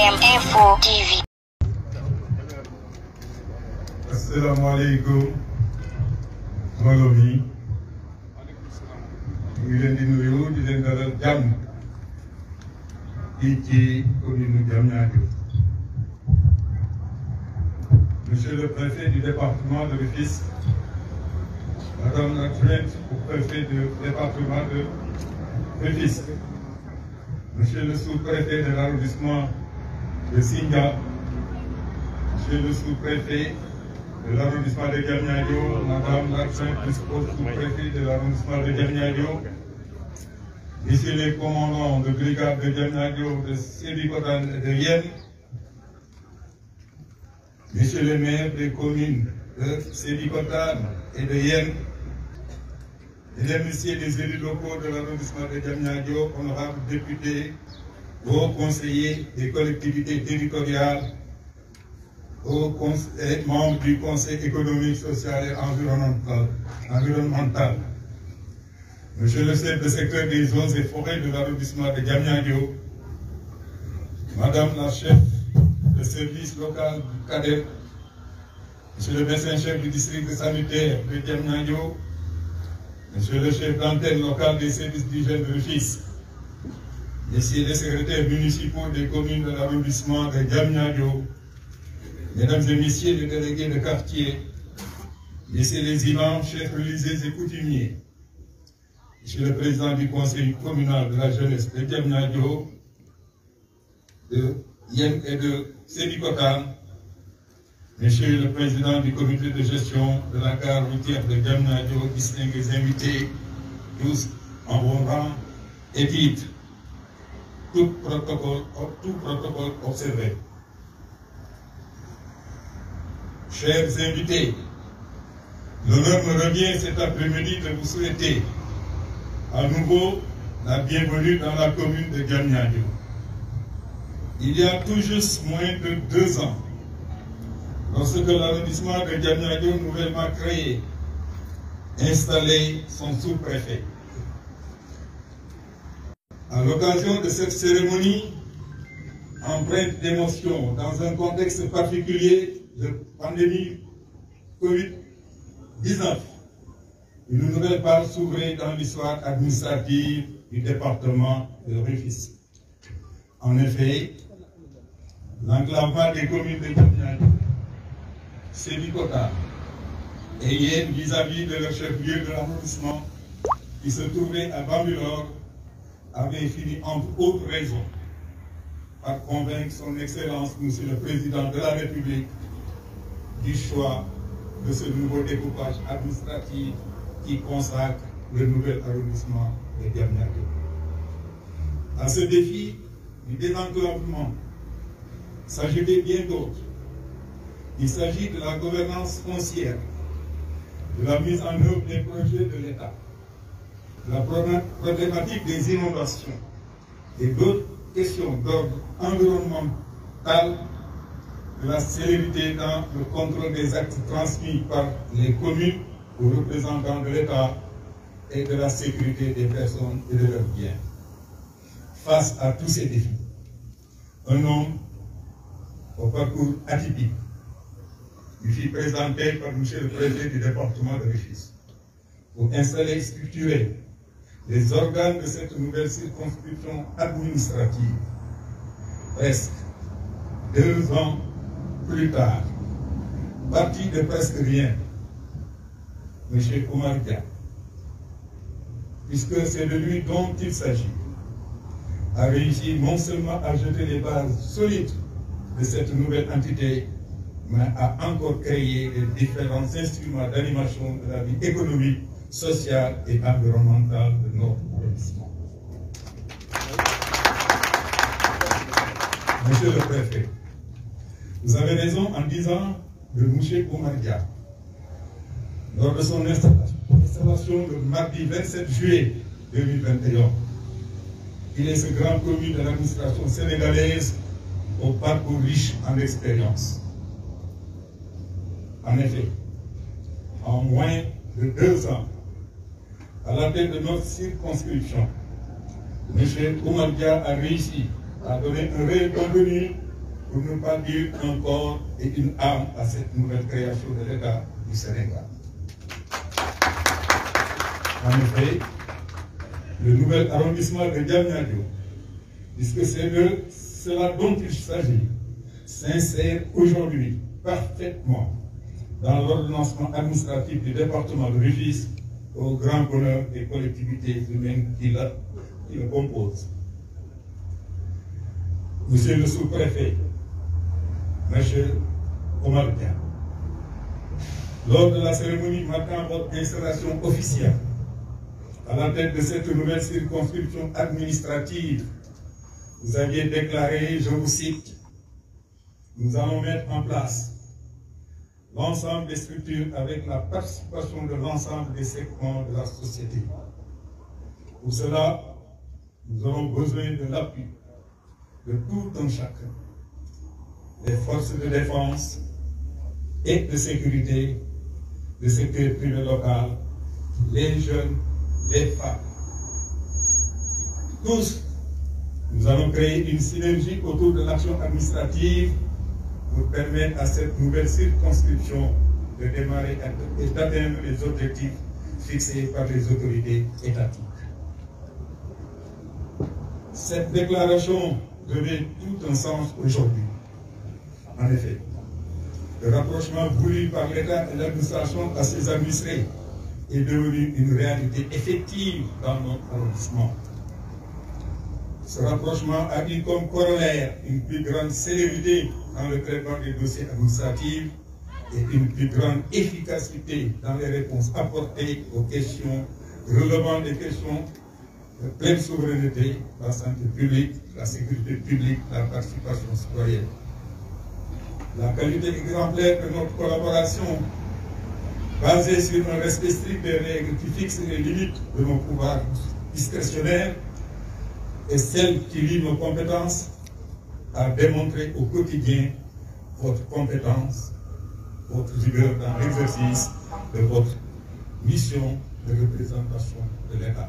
GM Info TV. asalaamaaleykum mbooloo mi ñu ngi leen di nuyu di leen dalal jàmm. Monsieur le préfet du département de Rufisque madame l'adjointe au préfet du département de Rufisque monsieur le sous-préfet de l'arrondissement de Sindia monsieur le sous-préfet de l'arrondissement de Diamniadio, Madame au sous-préfet de l'arrondissement de Diamniadio, Messieurs les commandants de brigade de Diamniadio, de Sébikotan et de Yen, Messieurs les maires des communes de Sébikotan et de Yen, Mesdames, Messieurs les élus locaux de l'arrondissement de Diamniadio, honorables députés, hauts conseillers des collectivités territoriales, aux membres du Conseil économique, social et environnemental. Monsieur le chef de secteur des zones et forêts de l'arrondissement de Diamniadio, Madame la chef de service local du CADEP, Monsieur le médecin-chef du district sanitaire de Diamniadio, Monsieur le chef d'antenne local des services d'hygiène de Messieurs les secrétaires municipaux des communes de l'arrondissement de Diamniadio, Mesdames et Messieurs les délégués de quartier, Messieurs les imams, chefs religieux et coutumiers, Monsieur le président du conseil communal de la jeunesse de Diamniadio, de Yen et de Sébikotan, Monsieur le président du comité de gestion de la gare routière de Diamniadio, distingués invités, tous en bon rang et tout protocole, tout protocole observé. Chers invités, l'honneur me revient cet après-midi de vous souhaiter à nouveau la bienvenue dans la commune de Diamniadio. Il y a tout juste moins de deux ans, lorsque l'arrondissement de Diamniadio nouvellement créé installé son sous-préfet. À l'occasion de cette cérémonie, empreinte d'émotion dans un contexte particulier de pandémie Covid-19, une nouvelle page s'ouvrait dans l'histoire administrative du département de Rufisque. En effet, l'enclavement des communes de Diamniadio, Sébikota et Yen vis-à-vis de leur chef-lieu de l'arrondissement qui se trouvait à Bambilor avait fini entre autres raisons par convaincre son Excellence, Monsieur le Président de la République, du choix de ce nouveau découpage administratif qui consacre le nouvel arrondissement de Diamniadio. À ce défi du désenclavement s'ajoutait bien d'autres. Il s'agit de la gouvernance foncière, de la mise en œuvre des projets de l'État, la problématique des inondations et d'autres questions d'ordre environnemental la célérité dans le contrôle des actes transmis par les communes aux représentants de l'État et de la sécurité des personnes et de leurs biens. Face à tous ces défis, un homme au parcours atypique lui fut présenté par M. le préfet du département de Rufisque pour installer et structurer les organes de cette nouvelle circonscription administrative. Presque deux ans plus tard, parti de presque rien, M. Oumar Dia, puisque c'est de lui dont il s'agit, a réussi non seulement à jeter les bases solides de cette nouvelle entité, mais a encore créé les différents instruments d'animation de la vie économique, sociale et environnementale de notre arrondissement. Monsieur le préfet, vous avez raison en disant de M. Oumardia, lors de son installation le mardi 27 juillet 2021. Il est ce grand commis de l'administration sénégalaise au parcours riche en expérience. En effet, en moins de deux ans, à la tête de notre circonscription, M. Oumardia a réussi à donner un réel contenu pour ne pas dire un corps et une âme à cette nouvelle création de l'État du Sénégal. En effet, le nouvel arrondissement de Diamniadio, puisque c'est de cela dont il s'agit, s'insère aujourd'hui parfaitement dans l'ordonnancement administratif du département de Rufis au grand bonheur des collectivités humaines qui, qui le composent. Monsieur le sous-préfet, Monsieur Omar Dia, lors de la cérémonie marquant votre installation officielle à la tête de cette nouvelle circonscription administrative, vous aviez déclaré, je vous cite, nous allons mettre en place l'ensemble des structures avec la participation de l'ensemble des segments de la société. Pour cela, nous aurons besoin de l'appui de tout un chacun, des forces de défense et de sécurité, le secteur privé local, les jeunes, les femmes. Tous, nous allons créer une synergie autour de l'action administrative pour permettre à cette nouvelle circonscription de démarrer et d'atteindre les objectifs fixés par les autorités étatiques. Cette déclaration devait tout un sens aujourd'hui. En effet, le rapprochement voulu par l'État et l'administration à ses administrés est devenu une réalité effective dans notre arrondissement. Ce rapprochement a eu comme corollaire une plus grande célérité dans le traitement des dossiers administratifs et une plus grande efficacité dans les réponses apportées aux questions relevant des questions de pleine souveraineté, la santé publique, la sécurité publique, la participation citoyenne. La qualité exemplaire de notre collaboration, basée sur un respect strict des règles qui fixent les limites de nos pouvoirs discrétionnaires, et celle qui lie nos compétences, a démontré au quotidien votre compétence, votre rigueur dans l'exercice de votre mission de représentation de l'État.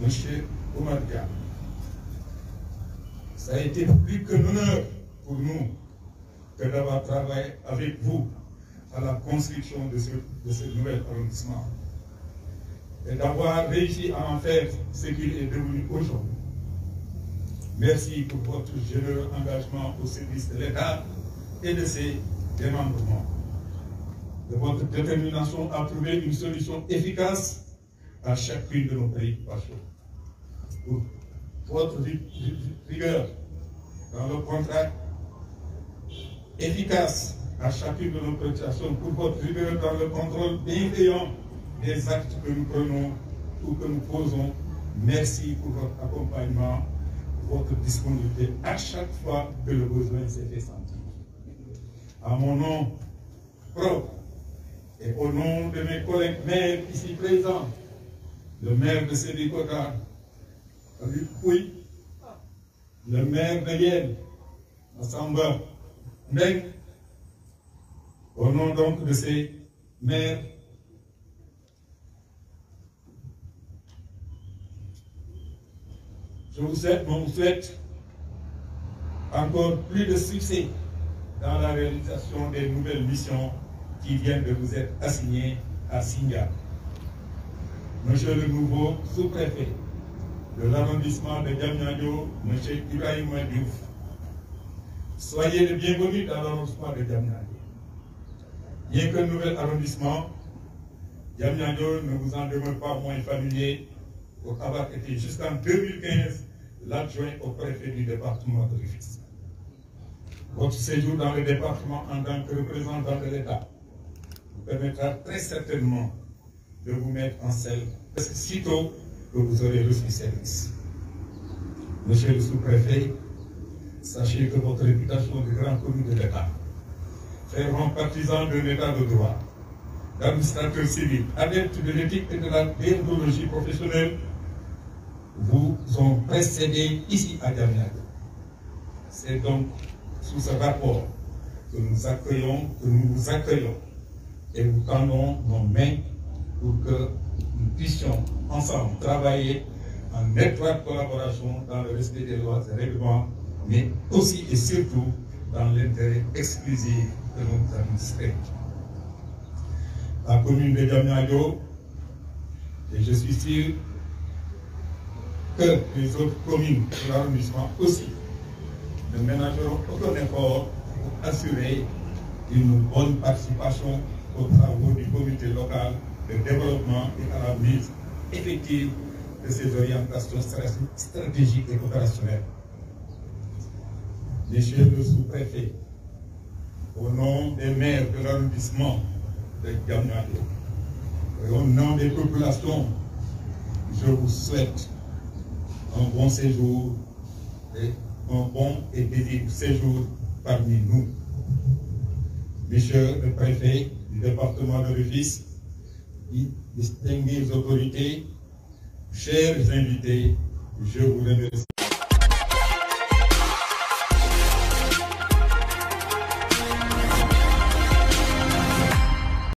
Monsieur Omar ça a été plus que l'honneur pour nous que d'avoir travaillé avec vous à la construction de ce nouvel arrondissement et d'avoir réussi à en faire ce qu'il est devenu aujourd'hui. Merci pour votre généreux engagement au service de l'État et de ses démembrements, de votre détermination à trouver une solution efficace à chacune de nos préoccupations. Pour votre rigueur dans le contrat efficace à chacune de nos préoccupations, pour votre rigueur dans le contrôle bienveillant des actes que nous prenons ou que nous posons. Merci pour votre accompagnement, votre disponibilité à chaque fois que le besoin s'est fait sentir. À mon nom propre et au nom de mes collègues maires ici présents, le maire de Sédicota, Pouy, le maire de Yen, Massamba Ndeng, au nom donc de ces maires Je vous souhaite, vous souhaite encore plus de succès dans la réalisation des nouvelles missions qui viennent de vous être assignées à Singa. Monsieur le nouveau sous-préfet de l'arrondissement de Diamniadio, Monsieur Ibrahim Diouf, soyez le bienvenu dans l'arrondissement de Diamniadio. Bien que nouvel arrondissement, Diamniadio ne vous en demeure pas moins familier pour avoir été jusqu'en 2015 l'adjoint au préfet du département de Rufisque. Votre séjour dans le département en tant que représentant de l'État vous permettra très certainement de vous mettre en selle sitôt que vous aurez reçu service. Monsieur le sous-préfet, sachez que votre réputation de grand commis de l'État, fervent partisan d'un État de droit, d'administrateur civil, adepte de l'éthique et de la déontologie professionnelle, vous ont précédé ici à Diamniadio. C'est donc sous ce rapport que nous vous accueillons et nous tendons nos mains pour que nous puissions ensemble travailler en étroite collaboration dans le respect des lois et règlements mais aussi et surtout dans l'intérêt exclusif de nos administrés. La commune de Diamniadio, et je suis sûr que les autres communes de l'arrondissement aussi ne ménageront aucun effort pour assurer une bonne participation aux travaux du comité local de développement et à la mise effective de ces orientations stratégiques et opérationnelles. Monsieur le sous-préfet, au nom des maires de l'arrondissement de Gamnado et au nom des populations, je vous souhaite un bon séjour et un bon et paisible séjour parmi nous. Monsieur le préfet du département de Rufis, distinguées autorités, chers invités, je vous remercie.